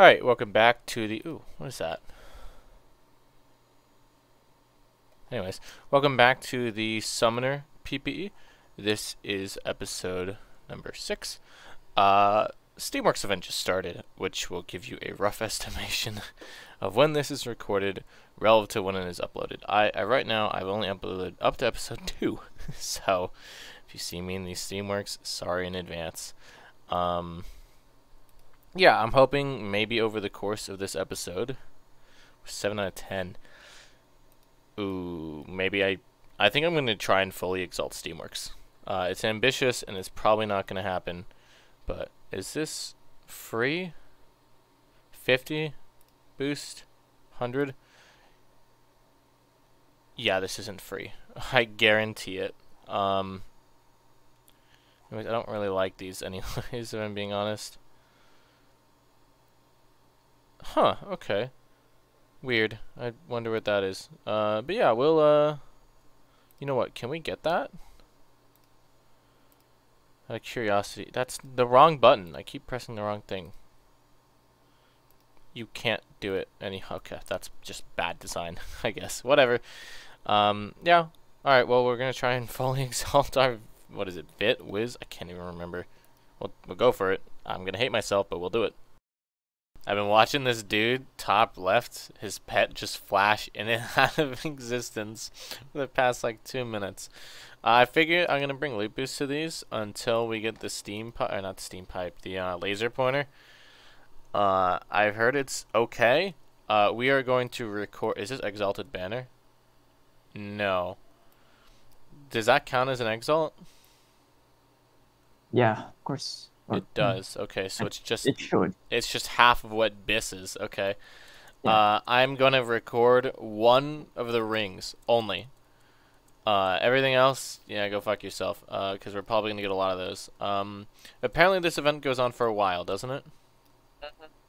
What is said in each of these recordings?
Alright, welcome back to the... Ooh, what is that? Anyways, welcome back to the Summoner PPE. This is episode number 6. Uh, Steamworks event just started, which will give you a rough estimation of when this is recorded relative to when it is uploaded. I, I Right now, I've only uploaded up to episode 2, so if you see me in these Steamworks, sorry in advance. Um yeah, I'm hoping maybe over the course of this episode, seven out of ten. Ooh, maybe I, I think I'm gonna try and fully exalt Steamworks. Uh, it's ambitious and it's probably not gonna happen, but is this free? Fifty, boost, hundred. Yeah, this isn't free. I guarantee it. Um, I don't really like these anyways, if I'm being honest. Huh, okay. Weird. I wonder what that is. Uh, but yeah, we'll, uh... You know what, can we get that? Out of curiosity. That's the wrong button. I keep pressing the wrong thing. You can't do it any... Okay, that's just bad design, I guess. Whatever. Um, yeah. Alright, well, we're gonna try and fully exalt our... What is it? Bit? Whiz? I can't even remember. We'll, we'll go for it. I'm gonna hate myself, but we'll do it. I've been watching this dude, top left, his pet just flash in and out of existence for the past like two minutes. Uh, I figure I'm gonna bring loot boost to these until we get the steam pipe, or not the steam pipe, the uh, laser pointer. Uh, I've heard it's okay. Uh, we are going to record. Is this exalted banner? No. Does that count as an exalt? Yeah, of course. It does. Okay, so it's just it should. It's just half of what Biss is. Okay. Yeah. Uh, I'm gonna record one of the rings only. Uh, everything else, yeah, go fuck yourself. Uh, because we're probably gonna get a lot of those. Um, apparently this event goes on for a while, doesn't it?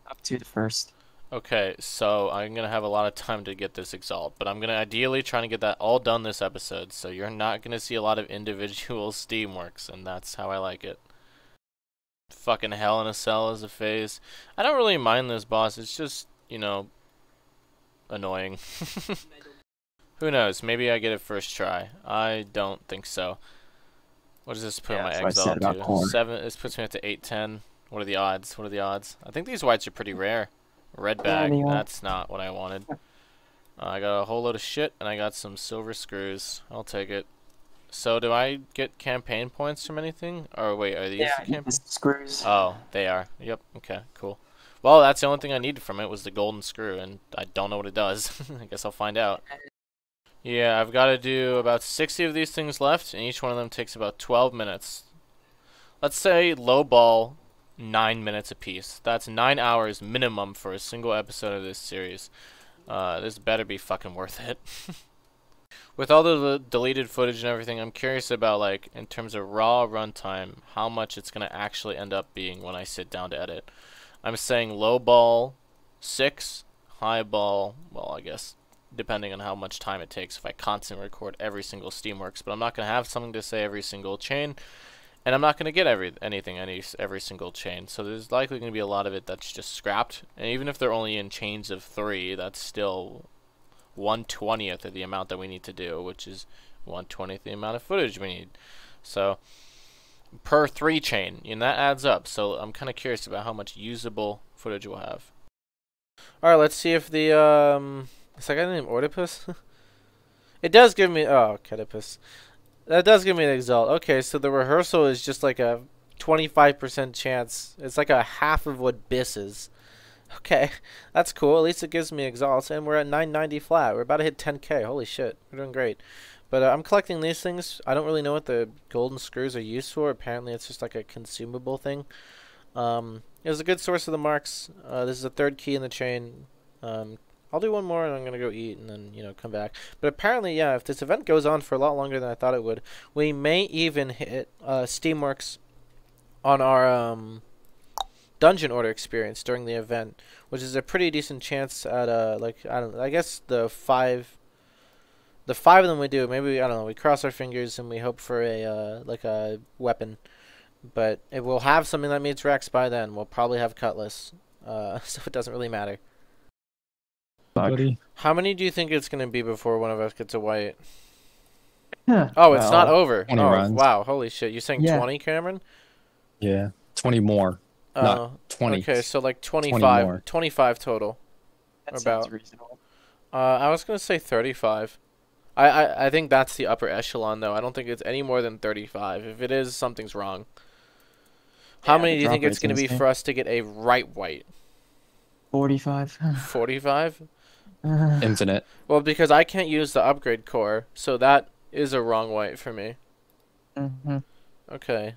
Up to the first. Okay, so I'm gonna have a lot of time to get this exalt, but I'm gonna ideally try to get that all done this episode. So you're not gonna see a lot of individual Steamworks, and that's how I like it fucking Hell in a Cell as a phase. I don't really mind this boss. It's just, you know, annoying. Who knows? Maybe I get it first try. I don't think so. What does this put Yeah, my exalt to? Seven. This puts me up to eight ten. What are the odds? What are the odds? I think these whites are pretty rare. Red bag. That's not what I wanted. Uh, I got a whole load of shit, and I got some silver screws. I'll take it. So do I get campaign points from anything? Or wait, are these Yeah, the screws. Oh, they are. Yep. Okay. Cool. Well, that's the only thing I needed from it was the golden screw, and I don't know what it does. I guess I'll find out. Yeah, I've got to do about 60 of these things left, and each one of them takes about 12 minutes. Let's say low ball, 9 minutes apiece. That's 9 hours minimum for a single episode of this series. Uh, this better be fucking worth it. With all the deleted footage and everything, I'm curious about, like, in terms of raw runtime, how much it's going to actually end up being when I sit down to edit. I'm saying low ball, 6, high ball, well, I guess, depending on how much time it takes if I constantly record every single Steamworks, but I'm not going to have something to say every single chain, and I'm not going to get every anything any every single chain. So there's likely going to be a lot of it that's just scrapped, and even if they're only in chains of 3, that's still 1/20th of the amount that we need to do, which is 1/20th the amount of footage we need. So per 3 chain, and that adds up. So I'm kind of curious about how much usable footage we'll have. All right, let's see if the um is that guy named Oedipus? it does give me oh Oedipus. That does give me an exalt. Okay, so the rehearsal is just like a 25% chance. It's like a half of what Biss is. Okay, that's cool. At least it gives me exalts, and we're at 990 flat. We're about to hit 10k. Holy shit, we're doing great. But uh, I'm collecting these things. I don't really know what the golden screws are used for. Apparently, it's just like a consumable thing. Um, it was a good source of the marks. Uh, this is the third key in the chain. Um, I'll do one more, and I'm gonna go eat, and then you know come back. But apparently, yeah, if this event goes on for a lot longer than I thought it would, we may even hit uh, Steamworks on our um, dungeon order experience during the event, which is a pretty decent chance at uh like I don't I guess the five the five of them we do, maybe I don't know, we cross our fingers and we hope for a uh like a weapon. But if we'll have something that meets Rex by then, we'll probably have Cutlass. uh, so it doesn't really matter. Buddy. How many do you think it's gonna be before one of us gets a white? Huh, Oh, it's not over. 20 oh, runs. wow, holy shit! You saying Yeah. twenty, Cameron? Yeah. 20 more. Oh, Not 20. okay, so like 25, more. 25 total. That sounds about- reasonable. Uh, I was gonna say thirty-five. I, I I think that's the upper echelon though. I don't think it's any more than thirty-five. If it is, something's wrong. How Yeah, many do you think it's gonna be for us to get a right white? 45. Forty-five. Uh, Infinite. Well, because I can't use the upgrade core, so that is a wrong white for me. mhm. Okay.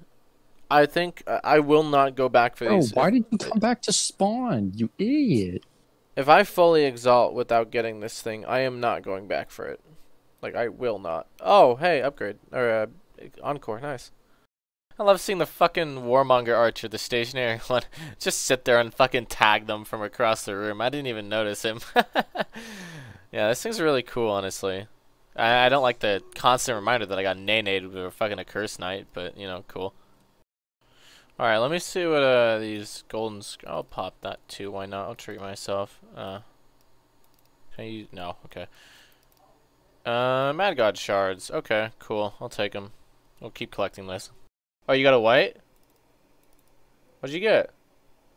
I think I will not go back for this. Oh, these. why if, did you come back to spawn? You idiot. if I fully exalt without getting this thing, I am not going back for it. Like I will not. Oh, hey, upgrade or uh, encore, nice. I love seeing the fucking warmonger archer, the stationary one, just sit there and fucking tag them from across the room. I didn't even notice him. yeah, this thing's really cool, honestly. I, I don't like the constant reminder that I got nay-nayed with a fucking accursed knight, but you know, cool. All right, let me see what uh these golden. I'll pop that too. Why not? I'll treat myself. Uh, can you? No. Okay. Uh, Mad God shards. Okay, cool. I'll take them. We'll keep collecting this. Oh, you got a white? What'd you get?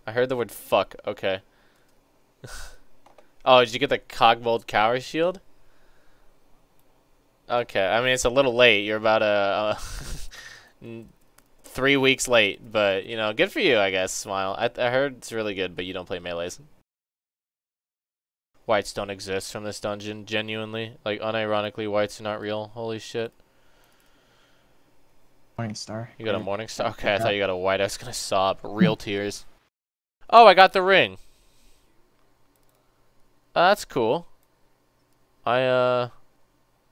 I heard the word fuck. Okay. oh, did you get the Kogbold Cower Shield? Okay, I mean it's a little late. You're about a, a three weeks late, but you know, good for you, I guess. Smile. I, I heard it's really good, but you don't play melees. Whites don't exist from this dungeon. Genuinely, like unironically, whites are not real. Holy shit! Morning star. You got a morning star. Okay, I thought you got a white. I was gonna sob. Real tears. Oh, I got the ring. Uh, that's cool. I uh,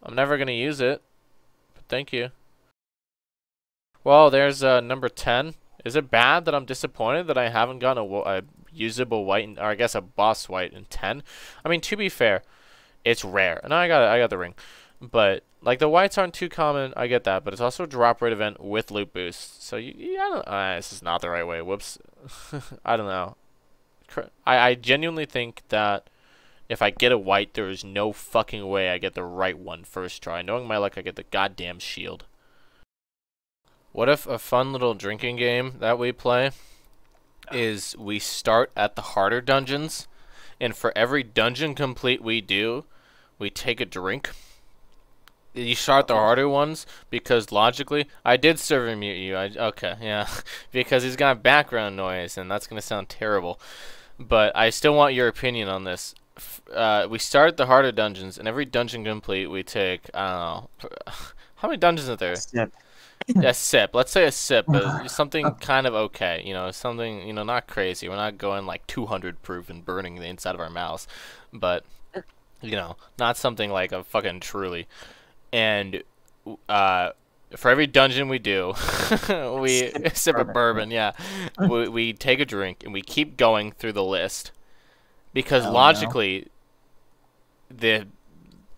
I'm never gonna use it, but thank you. Well, there's uh number ten. Is it bad that I'm disappointed that I haven't gotten a, a usable white, in, or I guess a boss white in ten? I mean, to be fair, it's rare, and I got I got the ring, but like the whites aren't too common. I get that, but it's also a drop rate event with loot boost. So you, yeah, I don't, uh, this is not the right way. Whoops, I don't know. I I genuinely think that if I get a white, there is no fucking way I get the right one first try. Knowing my luck, I get the goddamn shield. What if a fun little drinking game that we play is we start at the harder dungeons, and for every dungeon complete we do, we take a drink. You start the harder ones because logically, I did server mute you. I okay, yeah, because he's got background noise, and that's gonna sound terrible. But I still want your opinion on this. Uh, we start the harder dungeons, and every dungeon complete we take. I don't know. How many dungeons are there? Sip. A sip. Let's say a sip, but something kind of okay. You know, something you know, not crazy. We're not going like 200 proof and burning the inside of our mouths, but you know, not something like a fucking truly. And uh, for every dungeon we do, we Sip sip a bourbon. Yeah, we we take a drink and we keep going through the list because Oh, no. logically, the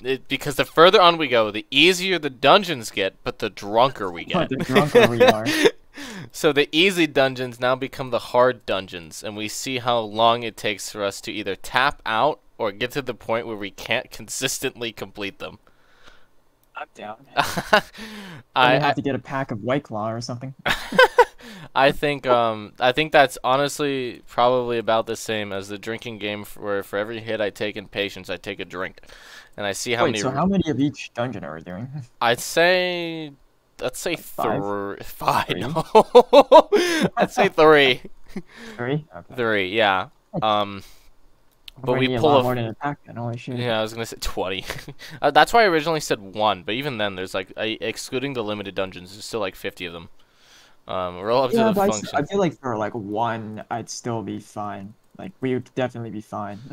it, because the further on we go, the easier the dungeons get, but the drunker we But get. the drunker we are. so the easy dungeons now become the hard dungeons, and we see how long it takes for us to either tap out or get to the point where we can't consistently complete them. I'm down. I, I I have to get a pack of White Claw or something. I think um I think that's honestly probably about the same as the drinking game where for every hit I take in patience I take a drink, and I see how Wait, many. so how many of each dungeon are we doing? I'd say let's say three. Five. Three? No. I'd say three. Three? Okay. Three. Yeah. Um. but we pull a a- more than a pack then, holy shit. Yeah, I was gonna say twenty. uh, that's why I originally said one, but even then, there's like I, excluding the limited dungeons, there's still like fifty of them. Um, we're all up Yeah, to the but I s- function. I feel like for like one, I'd still be fine. Like we would definitely be fine.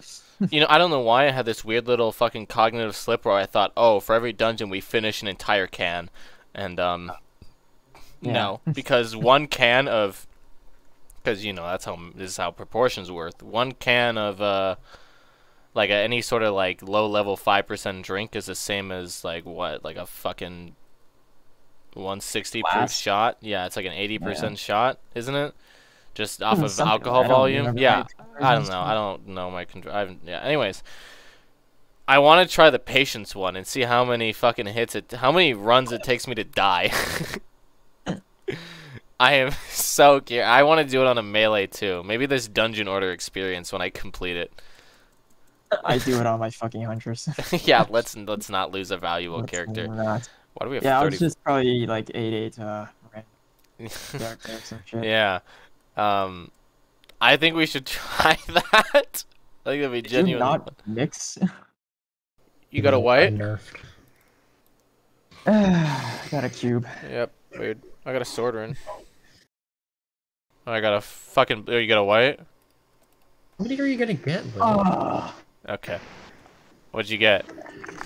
You know, I don't know why I had this weird little fucking cognitive slip where I thought, oh, for every dungeon we finish an entire can, and um, Yeah. no, because one can of, because you know that's how this is how proportions work. One can of uh, like a, any sort of like low level five percent drink is the same as like what like a fucking. 160 proof shot. Yeah, it's like an 80% shot, isn't it? Just off of Something- alcohol volume. Yeah, I don't know. I don't know my control. I. Yeah. Anyways, I want to try the patience one and see how many fucking hits it, how many runs it takes me to die. I am so curious. I want to do it on a melee too. Maybe this dungeon order experience when I complete it. I do it on my fucking hunters. yeah, let's let's not lose a valuable Let's character. not. Why do we have Yeah, I 30? was just probably like eight eight uh character or some shit. yeah. Um, I think we should try that. I think that'd be Did you genuine. not mix? You got a white? nerfed. got a cube. Yep, weird. I got a sword ring. I got a fucking. Oh, you got a white? How many are you gonna get? Lou? Ah, Okay. What'd you get?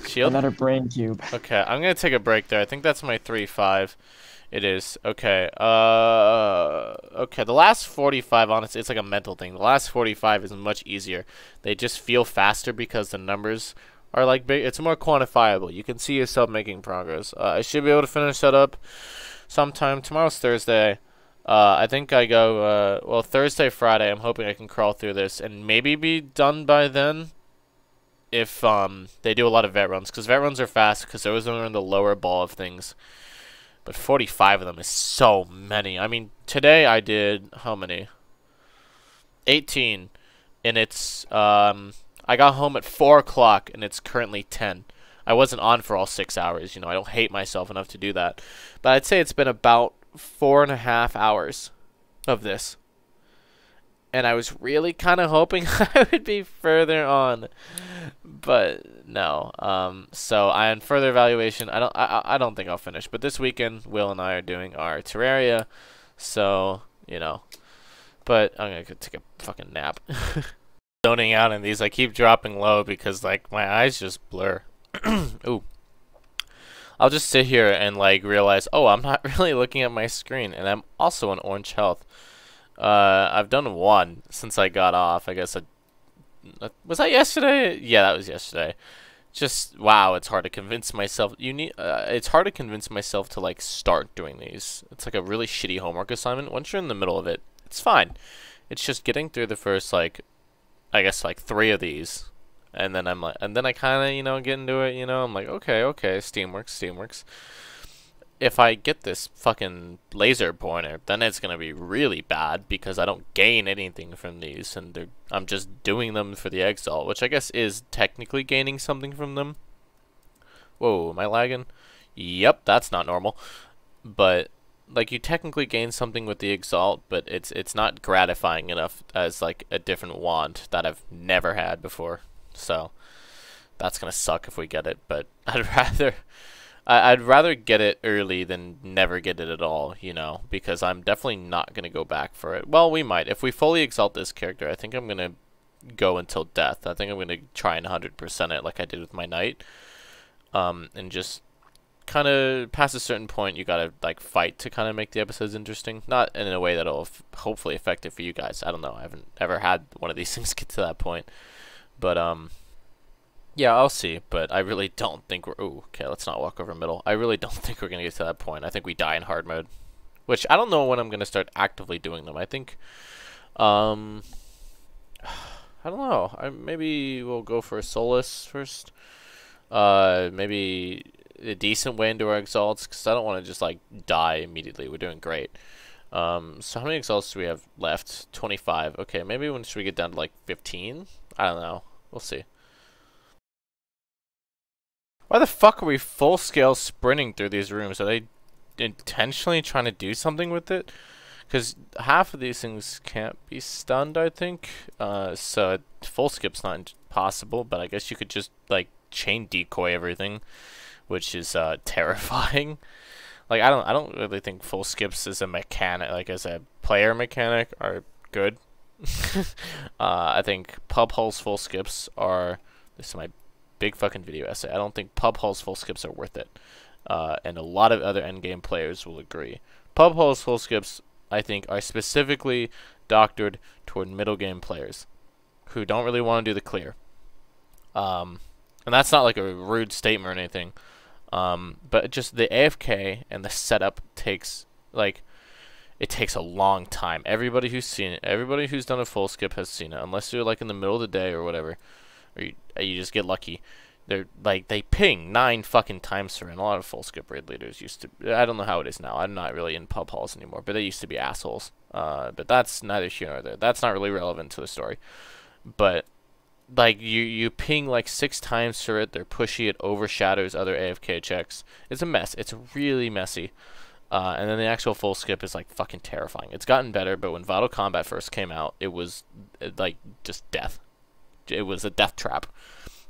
Shield? another brain cube. Okay, I'm gonna take a break there. I think that's my three five. It is okay. Uh, okay. The last forty-five, honestly, it's like a mental thing. The last forty-five is much easier. They just feel faster because the numbers are like big. It's more quantifiable. You can see yourself making progress. Uh, I should be able to finish that up sometime. Tomorrow's Thursday. Uh, I think I go. Uh, well, Thursday, Friday. I'm hoping I can crawl through this and maybe be done by then if um they do a lot of vet runs because vet runs are fast because those are in the lower ball of things. But 45 of them is so many. I mean, today I did how many? 18, and it's um I got home at four o'clock and it's currently 10. I wasn't on for all six hours. You know, I don't hate myself enough to do that. But I'd say it's been about four and a half hours of this. And I was really kind of hoping I would be further on but no. Um, so I on further evaluation, I don't, I, I don't think I'll finish. But this weekend, Will and I are doing our Terraria, so you know. But I'm gonna go take a fucking nap. Zoning out in these, I keep dropping low because like my eyes just blur. Ooh. I'll just sit here and like realize, oh, I'm not really looking at my screen, and I'm also on orange health. Uh, I've done one since I got off. I guess I was that yesterday? Yeah, that was yesterday. Just wow, it's hard to convince myself. You need. Uh, it's hard to convince myself to like start doing these. It's like a really shitty homework assignment. Once you're in the middle of it, it's fine. It's just getting through the first like, I guess like three of these, and then I'm like, and then I kind of you know get into it. You know, I'm like, okay, okay, Steamworks, Steamworks. If I get this fucking laser pointer, then it's gonna be really bad because I don't gain anything from these, and I'm just doing them for the exalt, which I guess is technically gaining something from them. Whoa, am I lagging? Yep, that's not normal. But like you technically gain something with the exalt, but it's it's not gratifying enough as like a different wand that I've never had before. So that's gonna suck if we get it, but I'd rather I, I'd rather get it early than never get it at all, you know, because I'm definitely not gonna go back for it. Well, we might if we fully exalt this character. I think I'm gonna go until death. I think I'm gonna try and 100% it like I did with my knight, um, and just kind of past a certain point, you gotta like fight to kind of make the episodes interesting. Not in a way that'll hopefully affect it for you guys. I don't know. I haven't ever had one of these things get to that point, but um. Yeah, I'll see, but I really don't think we're. Ooh, okay, let's not walk over middle. I really don't think we're gonna get to that point. I think we die in hard mode, which I don't know when I'm gonna start actively doing them. I think, um, I don't know. I maybe we'll go for a Solus first. Uh, maybe a decent way into our exalts, because I don't want to just like die immediately. We're doing great. Um, so how many exalts do we have left? Twenty-five. Okay, maybe when should we get down to like fifteen? I don't know. We'll see. Why the fuck are we full scale sprinting through these rooms? Are they intentionally trying to do something with it? Because half of these things can't be stunned, I think. Uh, so full skip's not possible, but I guess you could just like chain decoy everything, which is uh, terrifying. Like I don't, I don't really think full skips as a mechanic, like as a player mechanic, are good. uh, I think pub halls full skips are. This is my big fucking video essay. I don't think pub halls full skips are worth it. Uh, and a lot of other endgame players will agree. Pub holes full skips, I think, are specifically doctored toward middle game players who don't really want to do the clear. Um, and that's not like a rude statement or anything. Um, but just the AFK and the setup takes like it takes a long time. Everybody who's seen it, everybody who's done a full skip has seen it, unless you're like in the middle of the day or whatever, or you, you just get lucky. They're like they ping nine fucking times for and a lot of full skip raid leaders used to. I don't know how it is now. I'm not really in pub halls anymore, but they used to be assholes. Uh, but that's neither here nor there. That's not really relevant to the story. But like you you ping like six times for it. They're pushy. It overshadows other AFK checks. It's a mess. It's really messy. Uh, and then the actual full skip is like fucking terrifying. It's gotten better, but when Vital Combat first came out, it was like just death. It was a death trap.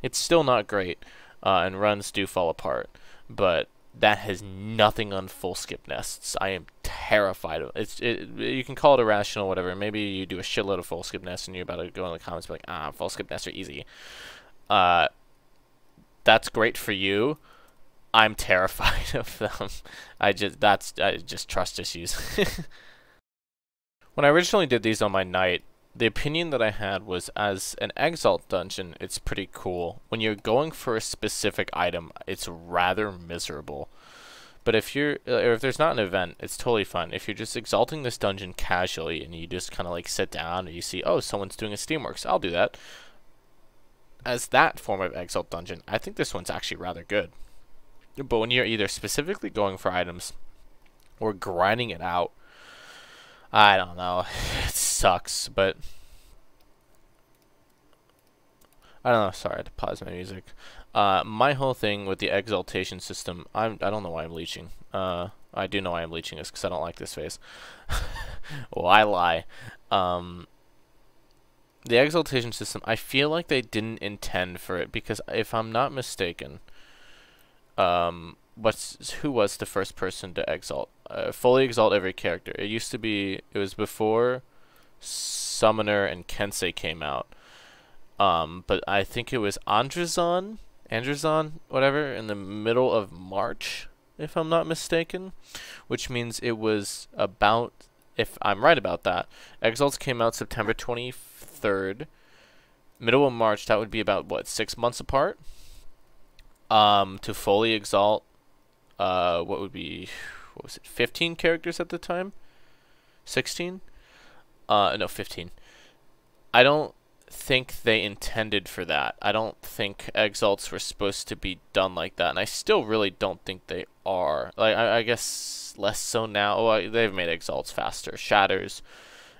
It's still not great, uh, and runs do fall apart, but that has nothing on full skip nests. I am terrified of it's it. You can call it irrational, whatever. Maybe you do a shitload of full skip nests and you're about to go in the comments be like, ah, full skip nests are easy. Uh, that's great for you. I'm terrified of them. I just that's I just trust issues. when I originally did these on my night, the opinion that I had was as an Exalt dungeon, it's pretty cool. When you're going for a specific item, it's rather miserable. But if you're, or if there's not an event, it's totally fun. If you're just exalting this dungeon casually and you just kind of like sit down and you see, oh, someone's doing a Steamworks, I'll do that. As that form of Exalt dungeon, I think this one's actually rather good. But when you're either specifically going for items or grinding it out, I don't know. It sucks, but I don't know. Sorry, I had to pause my music. Uh, my whole thing with the exaltation system, I'm I don't know why I'm leeching. Uh, I do know why I'm leeching is because I don't like this face. well, I lie. Um, the exaltation system, I feel like they didn't intend for it because if I'm not mistaken, um, what's who was the first person to exalt? Uh, fully exalt every character. It used to be. It was before Summoner and Kensei came out. Um, but I think it was Andrazon, Andrazon, whatever, in the middle of March, if I'm not mistaken, which means it was about, if I'm right about that, Exalts came out September 23rd, middle of March, that would be about, what, six months apart? Um, to fully exalt, uh, what would be, what was it, 15 characters at the time? 16? Uh, no, 15. I don't think they intended for that. I don't think exalts were supposed to be done like that, and I still really don't think they are. Like, I, I guess less so now. Oh, they've made exalts faster, shatters,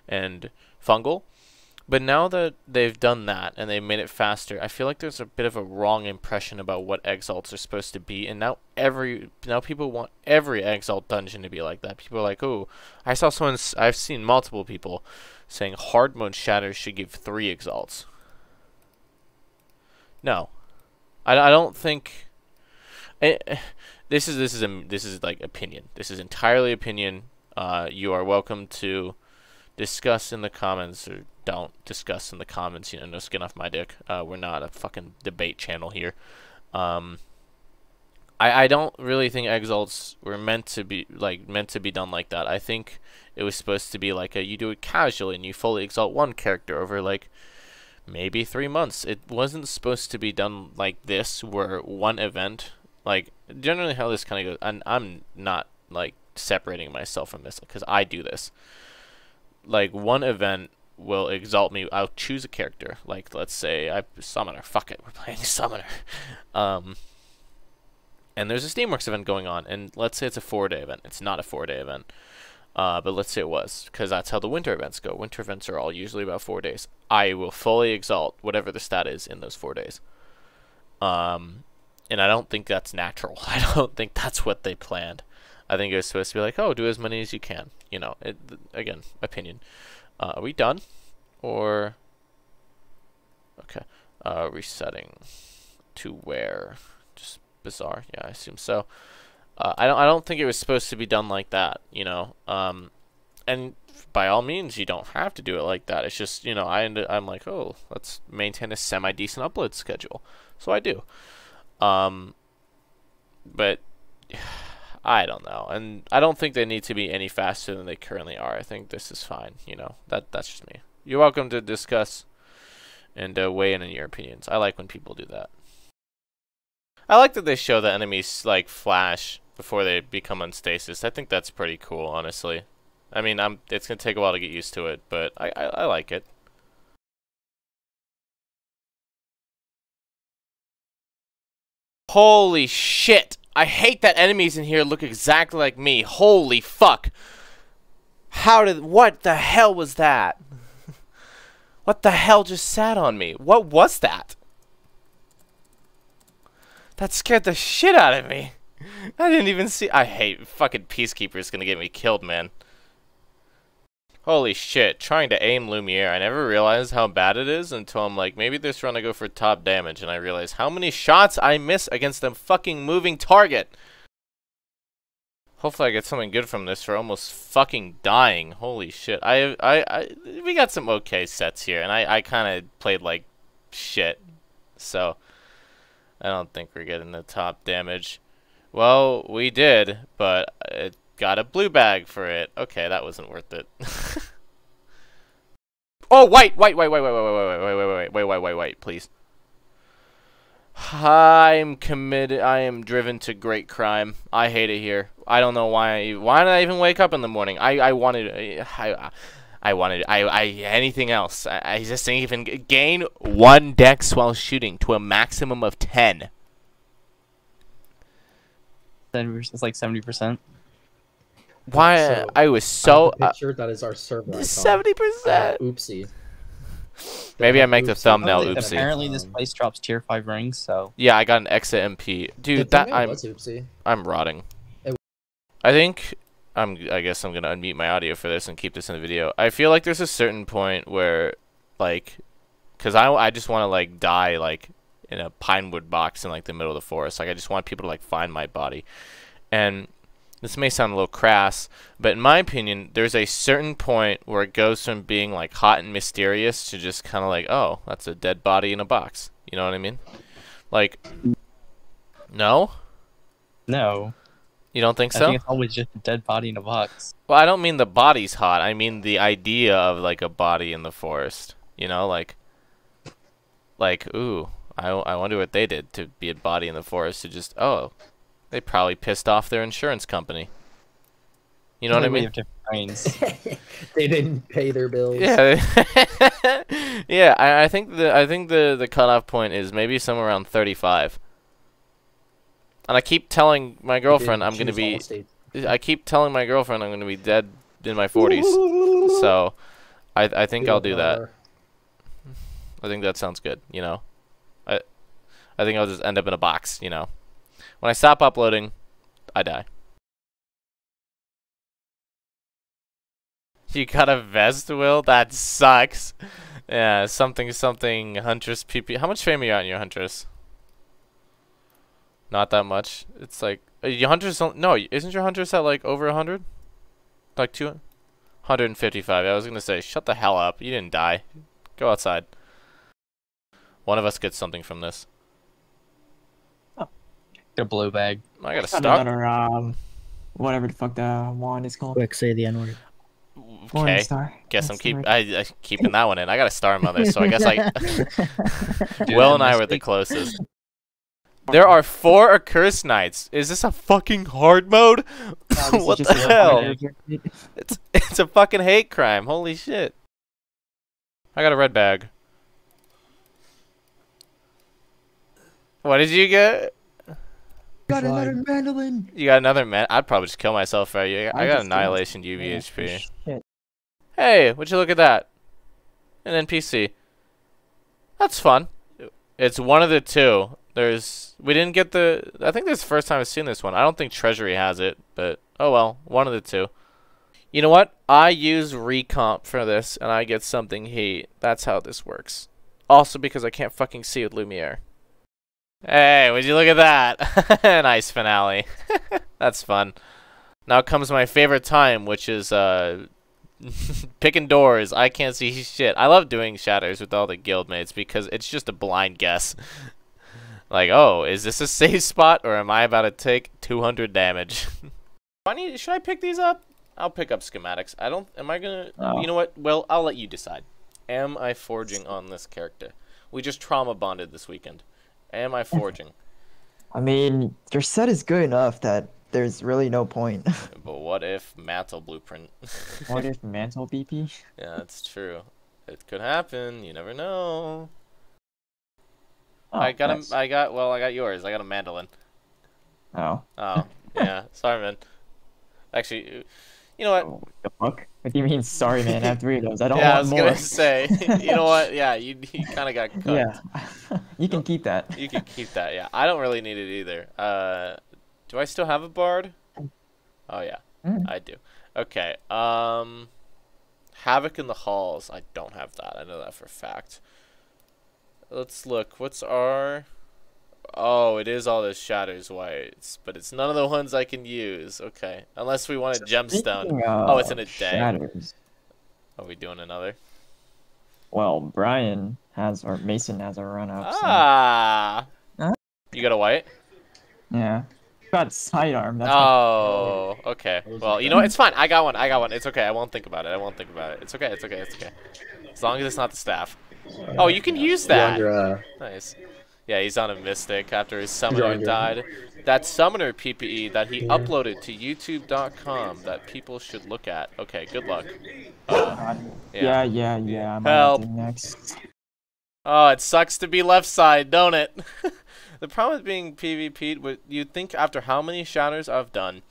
and fungal. But now that they've done that and they made it faster, I feel like there's a bit of a wrong impression about what exalts are supposed to be. And now every now people want every exalt dungeon to be like that. People are like, "Oh, I saw someone I've seen multiple people saying hard mode shatters should give 3 exalts." No. I, I don't think it, eh, this is this is a, this is like opinion. This is entirely opinion. Uh, you are welcome to discuss in the comments or don't discuss in the comments. You know, no skin off my dick. Uh, we're not a fucking debate channel here. Um, I I don't really think exalts were meant to be like meant to be done like that. I think it was supposed to be like a you do it casually and you fully exalt one character over like maybe three months. It wasn't supposed to be done like this, where one event like generally how this kind of goes. And I'm not like separating myself from this because I do this like one event will exalt me. I'll choose a character. Like let's say I summoner. Fuck it, we're playing summoner. Um, and there's a Steamworks event going on, and let's say it's a four day event. It's not a four day event. Uh, but let's say it was, because that's how the winter events go. Winter events are all usually about four days. I will fully exalt whatever the stat is in those four days. Um, and I don't think that's natural. I don't think that's what they planned. I think it was supposed to be like, oh, do as many as you can. You know, it, again, opinion. Uh, are we done? Or, okay, uh, resetting to where? Just bizarre. Yeah, I assume so. Uh, I don't. I don't think it was supposed to be done like that. You know. Um, and by all means, you don't have to do it like that. It's just you know, I I'm like, oh, let's maintain a semi decent upload schedule. So I do. Um, but I don't know, and I don't think they need to be any faster than they currently are. I think this is fine. You know, that that's just me. You're welcome to discuss and uh, weigh in on your opinions. I like when people do that. I like that they show the enemies like flash before they become unstasis. I think that's pretty cool, honestly. I mean, I'm. It's gonna take a while to get used to it, but I, I, I like it. Holy shit! I hate that enemies in here look exactly like me. Holy fuck! How did. What the hell was that? what the hell just sat on me? What was that? That scared the shit out of me. I didn't even see. I hate fucking Peacekeeper's gonna get me killed, man. Holy shit, trying to aim Lumiere. I never realized how bad it is until I'm like, maybe this run I go for top damage, and I realize how many shots I miss against a fucking moving target. Hopefully I get something good from this for almost fucking dying. Holy shit. I, I, I we got some okay sets here, and I, I kind of played like shit. So, I don't think we're getting the top damage. Well, we did, but it got a blue bag for it. Okay, that wasn't worth it. oh, wait, wait, wait, wait, wait, wait, wait, wait, wait, wait, wait, wait, wait, wait, wait, please. I'm committed. I am driven to great crime. I hate it here. I don't know why. Why did I even wake up in the morning? I I wanted. I. I wanted I, I anything else. I, I just didn't even gain one dex while shooting to a maximum of ten. Then It's like seventy percent. Why So, I was so I have uh, that is our server icon. seventy Uh, percent. oopsie. Maybe I make the thumbnail Oh, oopsie. Apparently, this Um, place drops tier five rings, so Yeah, I got an exit MP, The dude. That I'm was oopsie. I'm rotting. I think I'm. I guess I'm gonna unmute my audio for this and keep this in the video. I feel like there's a certain point where, like, cause I I just want to like die like in a pine wood box in like the middle of the forest. Like I just want people to like find my body, and this may sound a little crass, but in my opinion, there's a certain point where it goes from being like hot and mysterious to just kind of like, oh, that's a dead body in a box. You know what I mean? Like, no, no. you don't think I so? think it's always just a dead body in a box. Well, I don't mean the body's hot. I mean the idea of like a body in the forest. You know, like, like, ooh, I, I wonder what they did to be a body in the forest. To just, oh, they probably pissed off their insurance company. You know what I mean? have brains. they didn't pay their bills. Yeah, yeah. I, I think the I think the the cutoff point is maybe somewhere around thirty five. And I keep telling my girlfriend I'm gonna be I keep telling my girlfriend I'm gonna be dead in my forties. So, I I think We I'll don't that. her. I think that sounds good. You know, I I think I'll just end up in a box. You know, when I stop uploading, I die. You got a vest, Will? That sucks. Yeah, something something Huntress PP. How much fame are you on your Huntress? Not that much. It's like uh, your Huntress. don't- No, isn't your Huntress at like over hundred? Like two. 155. I was gonna say, shut the hell up. You didn't die. Go outside. One of us gets something from this. Get a blow bag. I gotta Got stop. another um, whatever the fuck the wand is called. Quick, say the N word. Okay. star. Guess I'm keep word. I, I keeping that one in. I got a star mother, so I guess I Dude, Will and I were the closest. There are four accursed knights. Is this a fucking hard mode? No, what the hell? It's it's a fucking hate crime. Holy shit. I got a red bag. What did you get? Got Fine. another mandolin. You got another man. I'd probably just kill myself for you. I, I got just did. annihilation UVHP. Shit. Hey, would you look at that? An NPC. That's fun. It's one of the two. There's we didn't get the I think this is the first time I've seen this one. I don't think Treasury has it, but oh well, one of the two. You know what? I use recomp for this and I get something heat. That's how this works. Also because I can't fucking see with Lumiere. Hey, would you look at that? nice finale. That's fun. Now comes my favorite time, which is uh picking doors. I can't see shit. I love doing shatters with all the guildmates because it's just a blind guess. like, oh, is this a safe spot or am I about to take 200 damage? I need, should I pick these up? I'll pick up schematics. I don't. Am I gonna? Oh. You know what? Well, I'll let you decide. Am I forging on this character? We just trauma bonded this weekend. Am I forging? I mean, your set is good enough that there's really no point. But what if mantle blueprint? what if mantle BP? yeah, that's true. It could happen. You never know. Oh, I got nice. a, I got well, I got yours. I got a mandolin. Oh. Oh, yeah. Sorry, man. Actually, you know what? Oh, the fuck? What do you mean? Sorry, man. I have three of those. I don't yeah, I want was more. gonna say. You know what? Yeah, you you kind of got cooked. yeah. you can keep that. You can keep that. Yeah, I don't really need it either. Uh, do I still have a bard? Oh yeah, Mm. I do. Okay. Um, havoc in the halls. I don't have that. I know that for a fact. Let's look. What's our? Oh, it is all those shatters whites, but it's none of the ones I can use. Okay, unless we want a gemstone. Speaking Oh, it's in a day. Shatters. Are we doing another? Well, Brian has or Mason has a run up. so- Ah. Huh? You got a white? Yeah. Got sidearm. That's Oh, okay. Well, you know what? It's fine. I got one. I got one. It's okay. I won't think about it. I won't think about it. It's okay. It's okay. It's okay. As long as it's not the staff. Oh, you can use that. under, uh, Nice. Yeah, he's on a mystic after his summoner died. That summoner PPE that he Yeah. uploaded to YouTube.com that people should look at. Okay, good luck. Uh, yeah. Yeah, yeah, yeah. I'm Help. next. Oh, it sucks to be left side, don't it? the problem with being PvP'd, would you'd think after how many shatters I've done,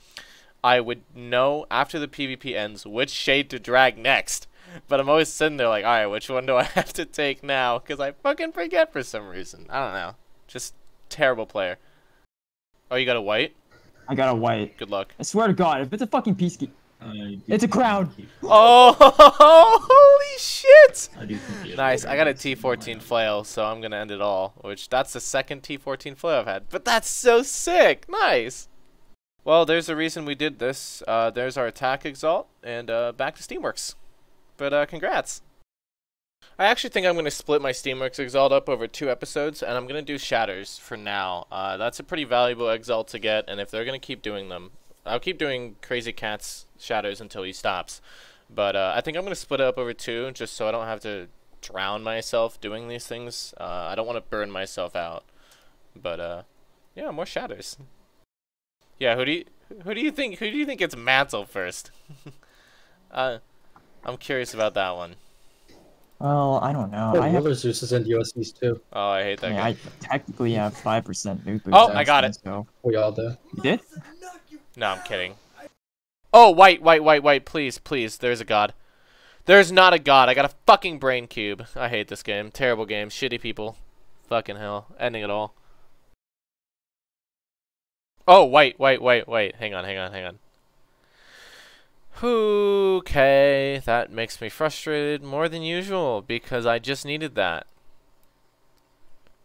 I would know after the PvP ends which shade to drag next. But I'm always sitting there like, all right, which one do I have to take now? Because I fucking forget for some reason. I don't know. Just terrible player. Oh, you got a white? I got a white. Good luck. I swear to God, if it's a fucking peacekeeper. Uh, It's a crowd. Oh, holy shit! I do think he has Nice. I got a T14 flail, so I'm gonna end it all. Which that's the second T14 flail I've had. But that's so sick. Nice. Well, there's a reason we did this. Uh, there's our attack exalt, and uh, back to Steamworks. But uh, congrats. I actually think I'm gonna split my Steamworks exalt up over two episodes, and I'm gonna do shatters for now. Uh, that's a pretty valuable exalt to get, and if they're gonna keep doing them, I'll keep doing Crazy Cat's shatters until he stops. But uh, I think I'm gonna split it up over two, just so I don't have to drown myself doing these things. Uh, I don't want to burn myself out. But uh, yeah, more shatters. Yeah, who do you who do you think who do you think gets mantle first? I'm curious about that one. Well, I don't know. Oh, I have. River Zeus is in USCs too. Oh, I hate I, that mean, guy. I technically have five percent nuke boost. Oh, I got it. So We all do. you did? No, I'm kidding. Oh, white, white, white, white. Please, please. There's a god. There's not a god. I got a fucking brain cube. I hate this game. Terrible game. Shitty people. Fucking hell. Ending it all. Oh, wait, wait, wait, wait. Hang on, hang on, hang on. Okay, that makes me frustrated more than usual because I just needed that.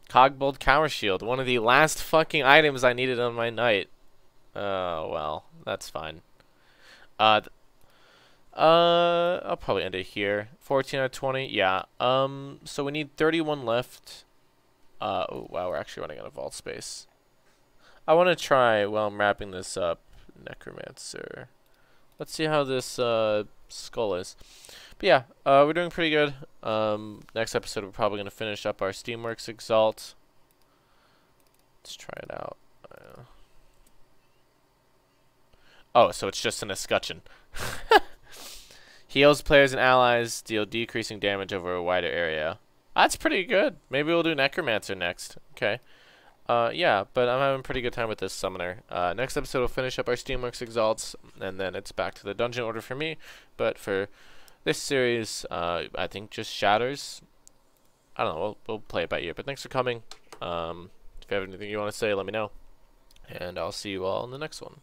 Kogbold Cower Shield, one of the last fucking items I needed on my knight. Oh, well, that's fine. Uh, th- uh, I'll probably end it here. 14 out of 20, yeah. Um, so we need 31 left. Uh, oh, wow, we're actually running out of vault space. I want to try, while I'm wrapping this up, Necromancer. Let's see how this, uh, skull is. But yeah, uh, we're doing pretty good. Um, next episode, we're probably going to finish up our Steamworks Exalt. Let's try it out. Uh, Oh, so it's just an escutcheon. Heals players and allies, deal decreasing damage over a wider area. That's pretty good. Maybe we'll do Necromancer next. Okay. Uh, yeah, but I'm having a pretty good time with this summoner. Uh, next episode we'll finish up our Steamworks Exalts, and then it's back to the dungeon order for me. But for this series, uh, I think just Shatters. I don't know. We'll, we'll play it by ear. But thanks for coming. Um, if you have anything you want to say, let me know. And I'll see you all in the next one.